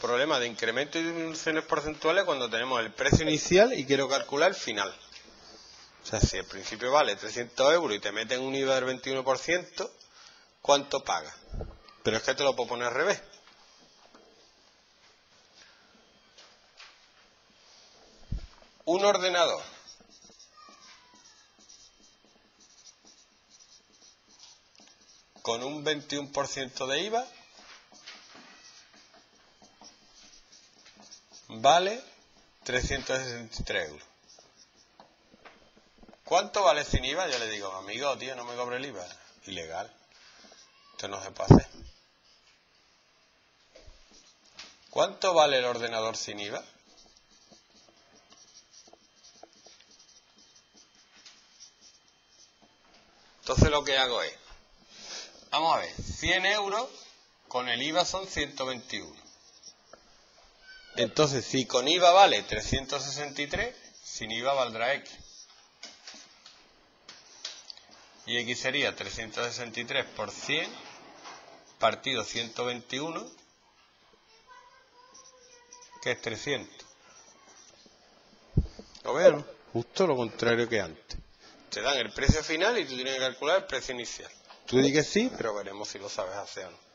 Problema de incremento y disminuciones porcentuales cuando tenemos el precio inicial y quiero calcular el final. O sea, si el principio vale 300 euros y te meten un IVA del 21%, ¿cuánto pagas? Pero es que te lo puedo poner al revés. Un ordenador con un 21% de IVA vale 363 euros. ¿Cuánto vale sin IVA? Yo le digo, amigo, tío, no me cobre el IVA. Ilegal. Esto no se puede hacer. ¿Cuánto vale el ordenador sin IVA? Entonces lo que hago es, vamos a ver, 100 euros con el IVA son 121. Entonces, si con IVA vale 363, sin IVA valdrá X. Y X sería 363 por 100 partido 121, que es 300. ¿Lo ven? Justo lo contrario que antes. Te dan el precio final y tú tienes que calcular el precio inicial. Tú di que sí, pero veremos si lo sabes hacer o no.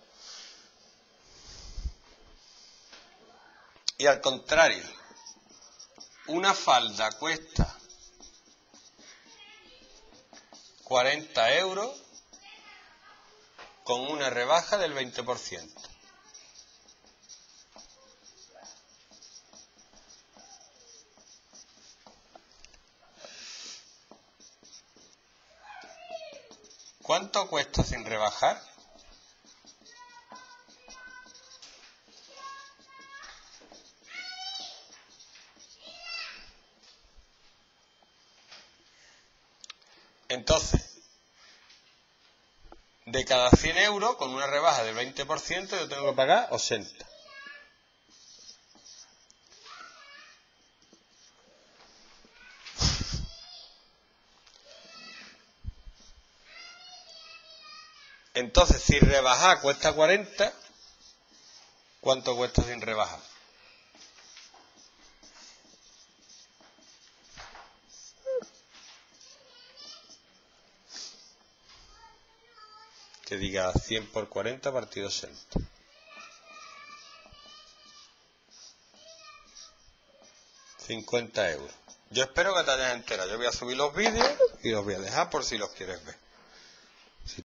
Y al contrario, una falda cuesta 40 euros con una rebaja del 20%. ¿Cuánto cuesta sin rebajar? Entonces, de cada 100 euros, con una rebaja del 20%, yo tengo que pagar 80. Entonces, si rebajar cuesta 40, ¿cuánto cuesta sin rebajar? Que diga 100 por 40 partido 60. ...50 euros. Yo espero que te hayas enterado. Yo voy a subir los vídeos y los voy a dejar por si los quieres ver.